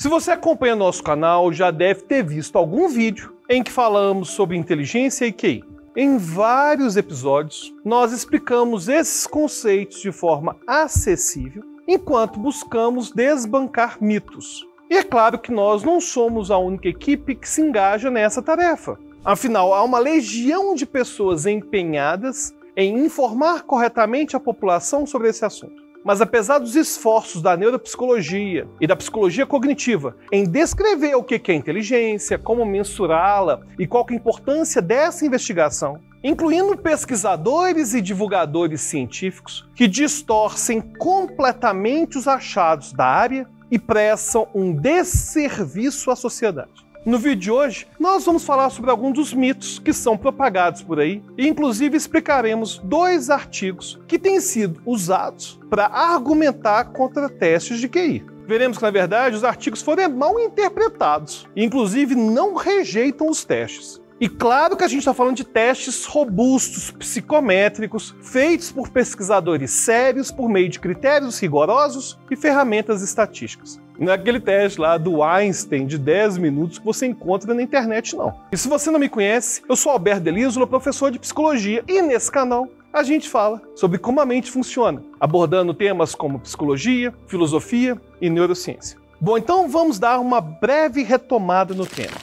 Se você acompanha nosso canal, já deve ter visto algum vídeo em que falamos sobre inteligência e QI. Em vários episódios, nós explicamos esses conceitos de forma acessível, enquanto buscamos desbancar mitos. E é claro que nós não somos a única equipe que se engaja nessa tarefa. Afinal, há uma legião de pessoas empenhadas em informar corretamente a população sobre esse assunto. Mas apesar dos esforços da neuropsicologia e da psicologia cognitiva em descrever o que é inteligência, como mensurá-la e qual é a importância dessa investigação, incluindo pesquisadores e divulgadores científicos que distorcem completamente os achados da área e prestam um desserviço à sociedade. No vídeo de hoje, nós vamos falar sobre alguns dos mitos que são propagados por aí e, inclusive, explicaremos dois artigos que têm sido usados para argumentar contra testes de QI. Veremos que, na verdade, os artigos foram mal interpretados e, inclusive, não rejeitam os testes. E claro que a gente está falando de testes robustos, psicométricos, feitos por pesquisadores sérios por meio de critérios rigorosos e ferramentas estatísticas. Não é aquele teste lá do Einstein de 10 minutos que você encontra na internet, não. E se você não me conhece, eu sou Alberto Delísola, professor de psicologia, e nesse canal a gente fala sobre como a mente funciona, abordando temas como psicologia, filosofia e neurociência. Bom, então vamos dar uma breve retomada no tema.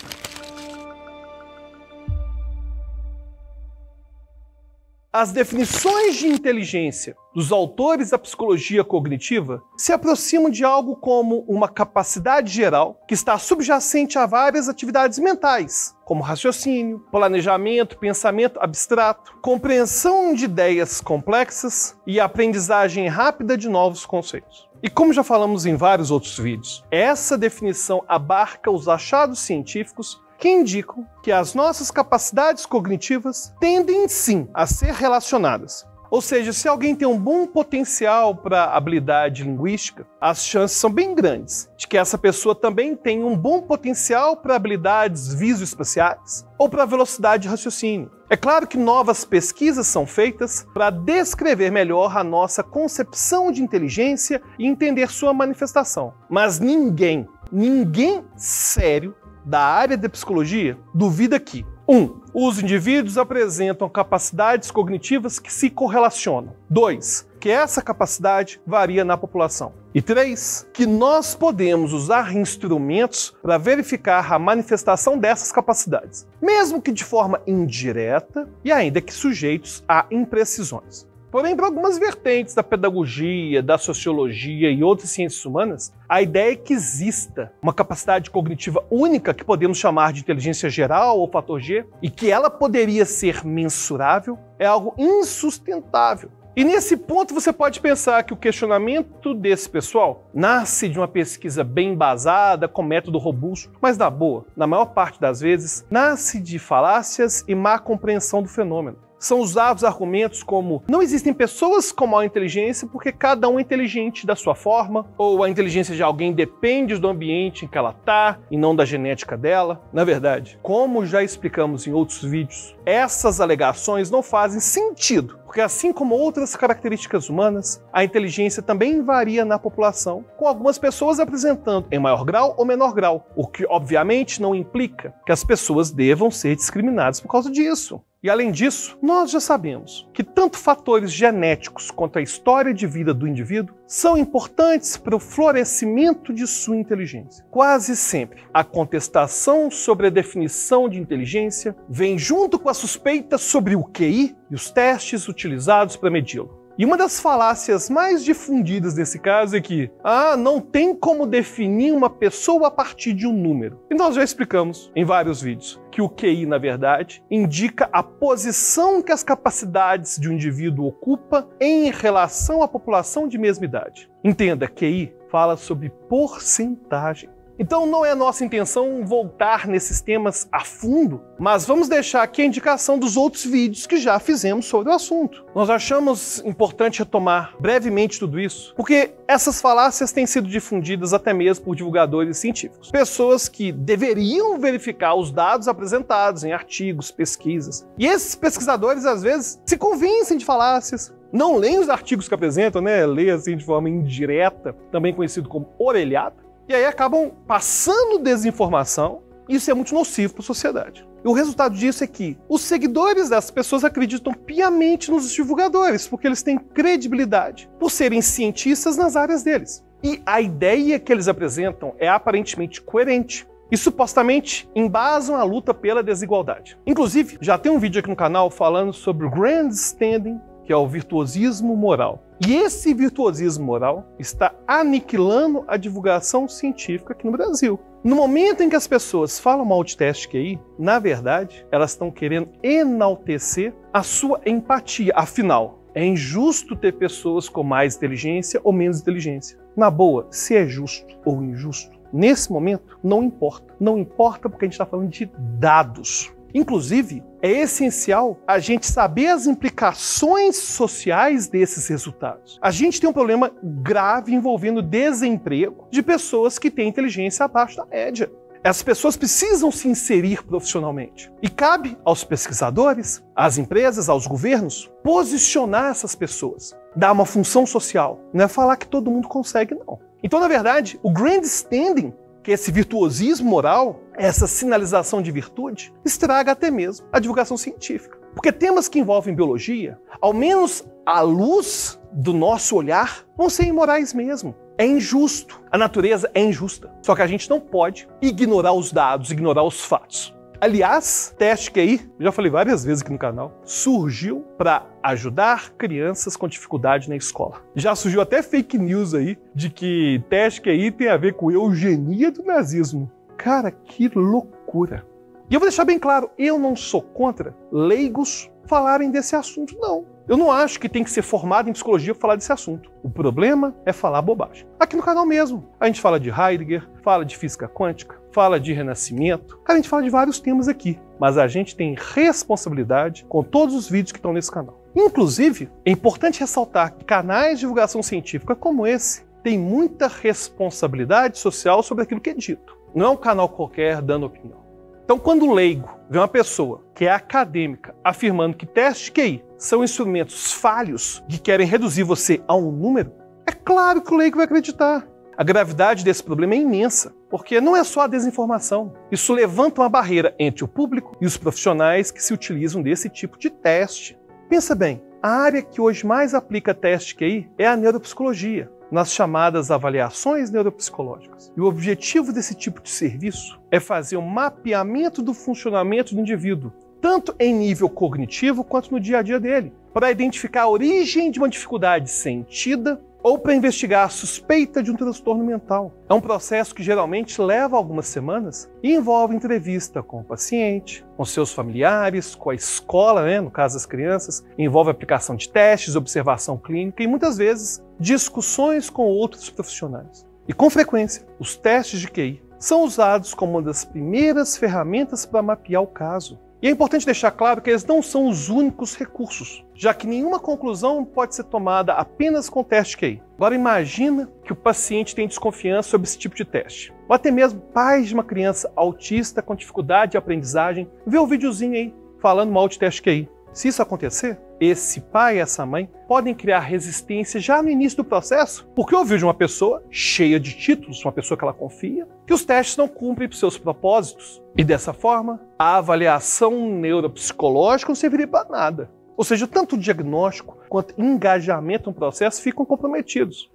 As definições de inteligência dos autores da psicologia cognitiva se aproximam de algo como uma capacidade geral que está subjacente a várias atividades mentais, como raciocínio, planejamento, pensamento abstrato, compreensão de ideias complexas e aprendizagem rápida de novos conceitos. E como já falamos em vários outros vídeos, essa definição abarca os achados científicos que indicam que as nossas capacidades cognitivas tendem sim a ser relacionadas. Ou seja, se alguém tem um bom potencial para habilidade linguística, as chances são bem grandes de que essa pessoa também tenha um bom potencial para habilidades visoespaciais ou para velocidade de raciocínio. É claro que novas pesquisas são feitas para descrever melhor a nossa concepção de inteligência e entender sua manifestação. Mas ninguém, ninguém sério da área de psicologia duvida que 1. Um, os indivíduos apresentam capacidades cognitivas que se correlacionam. 2. Que essa capacidade varia na população. E 3. Que nós podemos usar instrumentos para verificar a manifestação dessas capacidades, mesmo que de forma indireta e ainda que sujeitos a imprecisões. Porém, para algumas vertentes da pedagogia, da sociologia e outras ciências humanas, a ideia é que exista uma capacidade cognitiva única que podemos chamar de inteligência geral ou fator G e que ela poderia ser mensurável é algo insustentável. E nesse ponto você pode pensar que o questionamento desse pessoal nasce de uma pesquisa bem embasada, com método robusto, mas na boa, na maior parte das vezes, nasce de falácias e má compreensão do fenômeno são usados argumentos como não existem pessoas com maior inteligência porque cada um é inteligente da sua forma, ou a inteligência de alguém depende do ambiente em que ela está e não da genética dela. Na verdade, como já explicamos em outros vídeos, essas alegações não fazem sentido, porque assim como outras características humanas, a inteligência também varia na população, com algumas pessoas apresentando em maior grau ou menor grau, o que obviamente não implica que as pessoas devam ser discriminadas por causa disso. E além disso, nós já sabemos que tanto fatores genéticos quanto a história de vida do indivíduo são importantes para o florescimento de sua inteligência. Quase sempre, a contestação sobre a definição de inteligência vem junto com a suspeita sobre o QI e os testes utilizados para medi-lo. E uma das falácias mais difundidas nesse caso é que, ah, não tem como definir uma pessoa a partir de um número. E nós já explicamos em vários vídeos que o QI, na verdade, indica a posição que as capacidades de um indivíduo ocupa em relação à população de mesma idade. Entenda, QI fala sobre porcentagem. Então não é nossa intenção voltar nesses temas a fundo, mas vamos deixar aqui a indicação dos outros vídeos que já fizemos sobre o assunto. Nós achamos importante retomar brevemente tudo isso, porque essas falácias têm sido difundidas até mesmo por divulgadores científicos. Pessoas que deveriam verificar os dados apresentados em artigos, pesquisas. E esses pesquisadores, às vezes, se convencem de falácias, não leem os artigos que apresentam, né? Lê assim de forma indireta, também conhecido como orelhada E aí acabam passando desinformação, e isso é muito nocivo para a sociedade. E o resultado disso é que os seguidores dessas pessoas acreditam piamente nos divulgadores, porque eles têm credibilidade por serem cientistas nas áreas deles. E a ideia que eles apresentam é aparentemente coerente e supostamente embasam a luta pela desigualdade. Inclusive, já tem um vídeo aqui no canal falando sobre o grandstanding, que é o virtuosismo moral. E esse virtuosismo moral está aniquilando a divulgação científica aqui no Brasil. No momento em que as pessoas falam mal de teste QI, na verdade, elas estão querendo enaltecer a sua empatia. Afinal, é injusto ter pessoas com mais inteligência ou menos inteligência. Na boa, se é justo ou injusto, nesse momento, não importa. Não importa porque a gente está falando de dados. Inclusive, é essencial a gente saber as implicações sociais desses resultados. A gente tem um problema grave envolvendo desemprego de pessoas que têm inteligência abaixo da média. As pessoas precisam se inserir profissionalmente. E cabe aos pesquisadores, às empresas, aos governos, posicionar essas pessoas, dar uma função social. Não é falar que todo mundo consegue, não. Então, na verdade, o grandstanding que esse virtuosismo moral, essa sinalização de virtude, estraga até mesmo a divulgação científica. Porque temas que envolvem biologia, ao menos à luz do nosso olhar, vão ser imorais mesmo. É injusto. A natureza é injusta. Só que a gente não pode ignorar os dados, ignorar os fatos. Aliás, teste QI, já falei várias vezes aqui no canal, surgiu para ajudar crianças com dificuldade na escola. Já surgiu até fake news aí de que teste QI tem a ver com eugenia do nazismo. Cara, que loucura. E eu vou deixar bem claro, eu não sou contra leigos falarem desse assunto, não. Eu não acho que tem que ser formado em psicologia para falar desse assunto. O problema é falar bobagem. Aqui no canal mesmo, a gente fala de Heidegger, fala de física quântica, fala de renascimento, a gente fala de vários temas aqui, mas a gente tem responsabilidade com todos os vídeos que estão nesse canal. Inclusive, é importante ressaltar que canais de divulgação científica como esse têm muita responsabilidade social sobre aquilo que é dito. Não é um canal qualquer dando opinião. Então, quando o leigo vê uma pessoa que é acadêmica afirmando que testes de QI são instrumentos falhos que querem reduzir você a um número, é claro que o leigo vai acreditar. A gravidade desse problema é imensa, porque não é só a desinformação. Isso levanta uma barreira entre o público e os profissionais que se utilizam desse tipo de teste. Pensa bem, a área que hoje mais aplica teste QI é a neuropsicologia nas chamadas avaliações neuropsicológicas. E o objetivo desse tipo de serviço é fazer um mapeamento do funcionamento do indivíduo, tanto em nível cognitivo quanto no dia a dia dele, para identificar a origem de uma dificuldade sentida ou para investigar a suspeita de um transtorno mental. É um processo que geralmente leva algumas semanas e envolve entrevista com o paciente, com seus familiares, com a escola, né, no caso das crianças, envolve aplicação de testes, observação clínica e muitas vezes discussões com outros profissionais. E com frequência, os testes de QI são usados como uma das primeiras ferramentas para mapear o caso. E é importante deixar claro que eles não são os únicos recursos, já que nenhuma conclusão pode ser tomada apenas com teste QI. Agora imagina que o paciente tem desconfiança sobre esse tipo de teste. Ou até mesmo pais de uma criança autista com dificuldade de aprendizagem, vê o videozinho aí falando mal de teste QI. Se isso acontecer, esse pai e essa mãe podem criar resistência já no início do processo, porque ouviu de uma pessoa cheia de títulos, uma pessoa que ela confia, que os testes não cumprem seus propósitos. E dessa forma, a avaliação neuropsicológica não serviria para nada. Ou seja, tanto o diagnóstico quanto o engajamento no processo ficam comprometidos.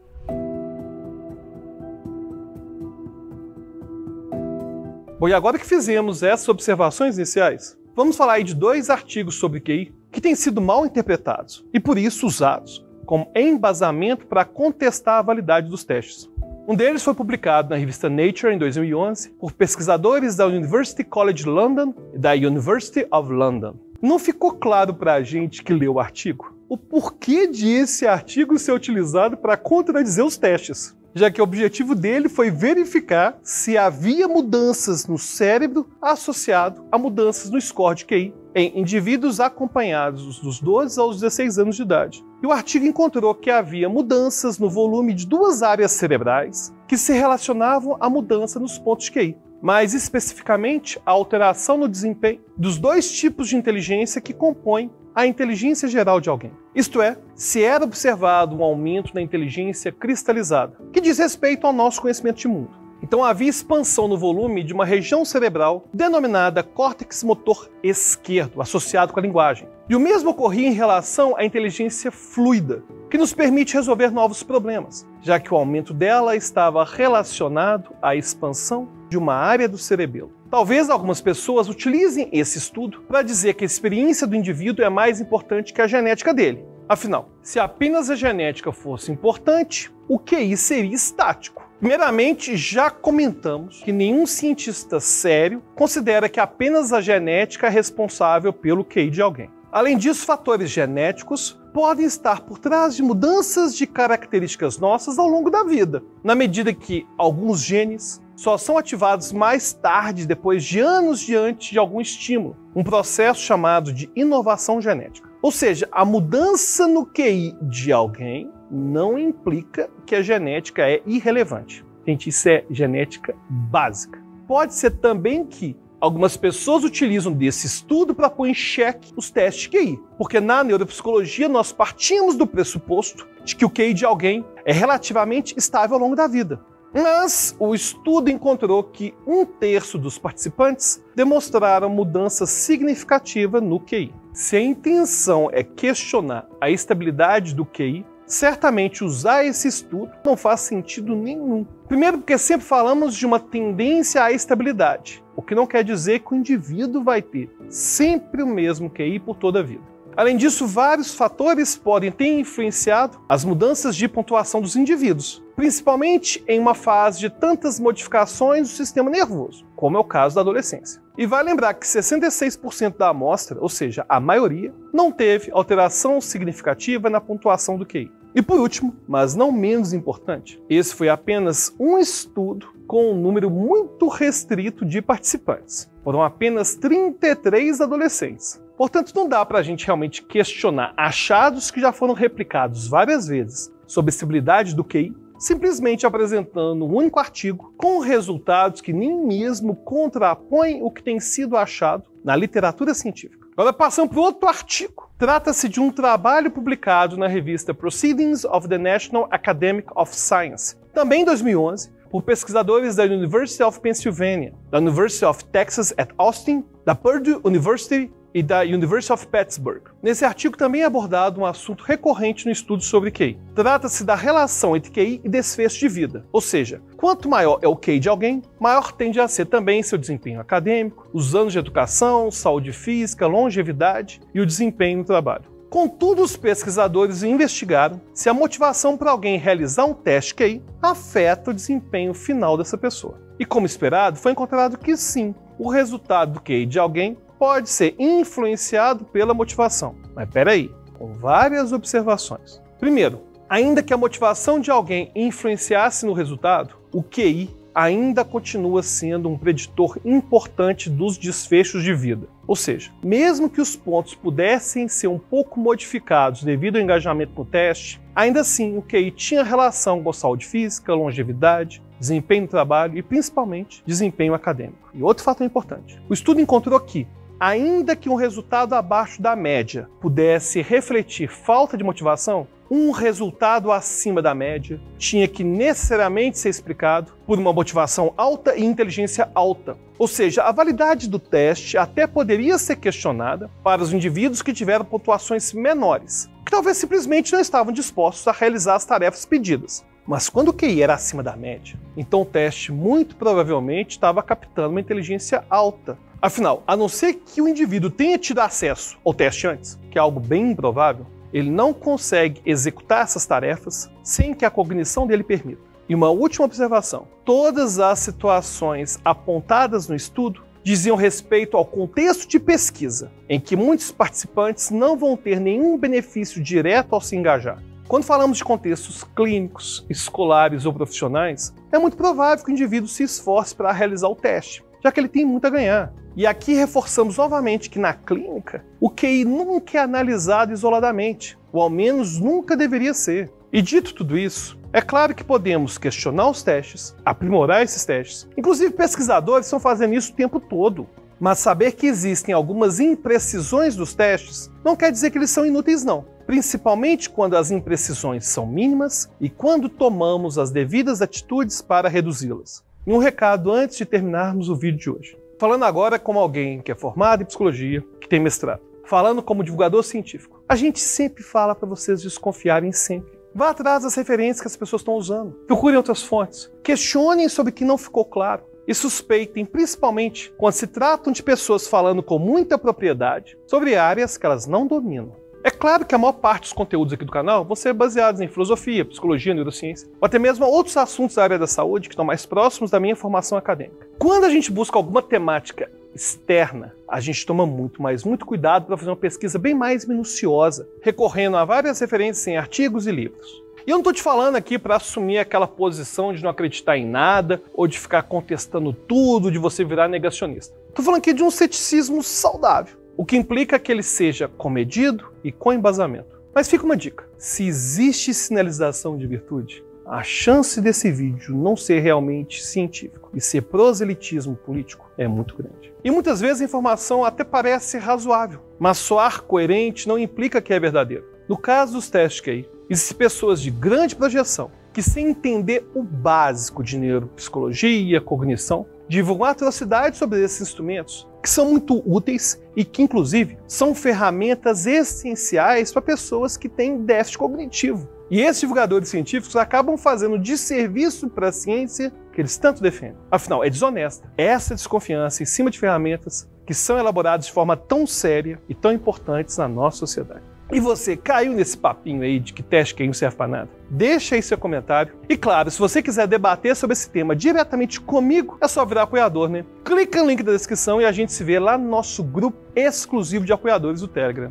Bom, e agora que fizemos essas observações iniciais, Vamos falar aí de dois artigos sobre QI que têm sido mal interpretados e por isso usados como embasamento para contestar a validade dos testes. Um deles foi publicado na revista Nature em 2011 por pesquisadores da University College London e da University of London. Não ficou claro para a gente que leu o artigo o porquê de esse artigo ser utilizado para contradizer os testes já que o objetivo dele foi verificar se havia mudanças no cérebro associado a mudanças no score de QI em indivíduos acompanhados dos 12 aos 16 anos de idade. E o artigo encontrou que havia mudanças no volume de duas áreas cerebrais que se relacionavam à mudança nos pontos de QI, mais especificamente a alteração no desempenho dos dois tipos de inteligência que compõem a inteligência geral de alguém. Isto é, se era observado um aumento na inteligência cristalizada, que diz respeito ao nosso conhecimento de mundo. Então havia expansão no volume de uma região cerebral denominada córtex motor esquerdo, associado com a linguagem. E o mesmo ocorria em relação à inteligência fluida, que nos permite resolver novos problemas, já que o aumento dela estava relacionado à expansão de uma área do cerebelo. Talvez algumas pessoas utilizem esse estudo para dizer que a experiência do indivíduo é mais importante que a genética dele. Afinal, se apenas a genética fosse importante, o QI seria estático. Primeiramente, já comentamos que nenhum cientista sério considera que apenas a genética é responsável pelo QI de alguém. Além disso, fatores genéticos podem estar por trás de mudanças de características nossas ao longo da vida, na medida que alguns genes só são ativados mais tarde, depois de anos diante de algum estímulo, um processo chamado de inovação genética. Ou seja, a mudança no QI de alguém não implica que a genética é irrelevante. Gente, isso é genética básica. Pode ser também que Algumas pessoas utilizam desse estudo para pôr em xeque os testes de QI, porque na neuropsicologia nós partimos do pressuposto de que o QI de alguém é relativamente estável ao longo da vida. Mas o estudo encontrou que um terço dos participantes demonstraram mudança significativa no QI. Se a intenção é questionar a estabilidade do QI, certamente usar esse estudo não faz sentido nenhum. Primeiro, porque sempre falamos de uma tendência à estabilidade, o que não quer dizer que o indivíduo vai ter sempre o mesmo QI por toda a vida. Além disso, vários fatores podem ter influenciado as mudanças de pontuação dos indivíduos, principalmente em uma fase de tantas modificações do sistema nervoso, como é o caso da adolescência. E vai lembrar que 66% da amostra, ou seja, a maioria, não teve alteração significativa na pontuação do QI. E por último, mas não menos importante, esse foi apenas um estudo com um número muito restrito de participantes. Foram apenas 33 adolescentes. Portanto, não dá para a gente realmente questionar achados que já foram replicados várias vezes sobre a estabilidade do QI, simplesmente apresentando um único artigo com resultados que nem mesmo contrapõem o que tem sido achado na literatura científica. Agora, passando para outro artigo. Trata-se de um trabalho publicado na revista Proceedings of the National Academic of Science, também em 2011, por pesquisadores da University of Pennsylvania, da University of Texas at Austin, da Purdue University e da University of Pittsburgh. Nesse artigo também é abordado um assunto recorrente no estudo sobre QI. Trata-se da relação entre QI e desfecho de vida, ou seja, quanto maior é o QI de alguém, maior tende a ser também seu desempenho acadêmico, os anos de educação, saúde física, longevidade e o desempenho no trabalho. Contudo, os pesquisadores investigaram se a motivação para alguém realizar um teste QI afeta o desempenho final dessa pessoa. E como esperado, foi encontrado que sim, o resultado do QI de alguém pode ser influenciado pela motivação. Mas peraí, com várias observações. Primeiro, ainda que a motivação de alguém influenciasse no resultado, o QI ainda continua sendo um preditor importante dos desfechos de vida. Ou seja, mesmo que os pontos pudessem ser um pouco modificados devido ao engajamento no teste, ainda assim o QI tinha relação com saúde física, longevidade, desempenho no trabalho e principalmente desempenho acadêmico. E outro fator importante: o estudo encontrou que ainda que um resultado abaixo da média pudesse refletir falta de motivação, um resultado acima da média tinha que necessariamente ser explicado por uma motivação alta e inteligência alta. Ou seja, a validade do teste até poderia ser questionada para os indivíduos que tiveram pontuações menores, que talvez simplesmente não estavam dispostos a realizar as tarefas pedidas. Mas quando o QI era acima da média, então o teste muito provavelmente estava captando uma inteligência alta, Afinal, a não ser que o indivíduo tenha tido acesso ao teste antes, que é algo bem improvável, ele não consegue executar essas tarefas sem que a cognição dele permita. E uma última observação: todas as situações apontadas no estudo diziam respeito ao contexto de pesquisa, em que muitos participantes não vão ter nenhum benefício direto ao se engajar. Quando falamos de contextos clínicos, escolares ou profissionais, é muito provável que o indivíduo se esforce para realizar o teste, já que ele tem muito a ganhar. E aqui reforçamos novamente que na clínica o QI nunca é analisado isoladamente, ou ao menos nunca deveria ser. E dito tudo isso, é claro que podemos questionar os testes, aprimorar esses testes. Inclusive, pesquisadores estão fazendo isso o tempo todo. Mas saber que existem algumas imprecisões dos testes não quer dizer que eles são inúteis, não. Principalmente quando as imprecisões são mínimas e quando tomamos as devidas atitudes para reduzi-las. E um recado antes de terminarmos o vídeo de hoje. Falando agora como alguém que é formado em psicologia, que tem mestrado. Falando como divulgador científico. A gente sempre fala para vocês desconfiarem sempre. Vá atrás das referências que as pessoas estão usando. Procurem outras fontes. Questionem sobre o que não ficou claro. E suspeitem, principalmente quando se tratam de pessoas falando com muita propriedade sobre áreas que elas não dominam. É claro que a maior parte dos conteúdos aqui do canal vão ser baseados em filosofia, psicologia, neurociência, ou até mesmo outros assuntos da área da saúde que estão mais próximos da minha formação acadêmica. Quando a gente busca alguma temática externa, a gente toma muito mais, muito cuidado para fazer uma pesquisa bem mais minuciosa, recorrendo a várias referências em artigos e livros. E eu não estou te falando aqui para assumir aquela posição de não acreditar em nada ou de ficar contestando tudo, de você virar negacionista. Estou falando aqui de um ceticismo saudável o que implica que ele seja comedido e com embasamento. Mas fica uma dica: se existe sinalização de virtude, a chance desse vídeo não ser realmente científico e ser proselitismo político é muito grande. E muitas vezes a informação até parece razoável, mas soar coerente não implica que é verdadeiro. No caso dos testes QI, existem pessoas de grande projeção que, sem entender o básico de neuropsicologia, cognição, divulgam atrocidades sobre esses instrumentos que são muito úteis e que, inclusive, são ferramentas essenciais para pessoas que têm déficit cognitivo. E esses divulgadores científicos acabam fazendo desserviço para a ciência que eles tanto defendem. Afinal, é desonesta. Essa desconfiança em cima de ferramentas que são elaboradas de forma tão séria e tão importantes na nossa sociedade. E você caiu nesse papinho aí de que teste QI não serve para nada? Deixa aí seu comentário. E claro, se você quiser debater sobre esse tema diretamente comigo, é só virar apoiador, né? Clica no link da descrição e a gente se vê lá no nosso grupo exclusivo de apoiadores do Telegram.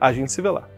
A gente se vê lá.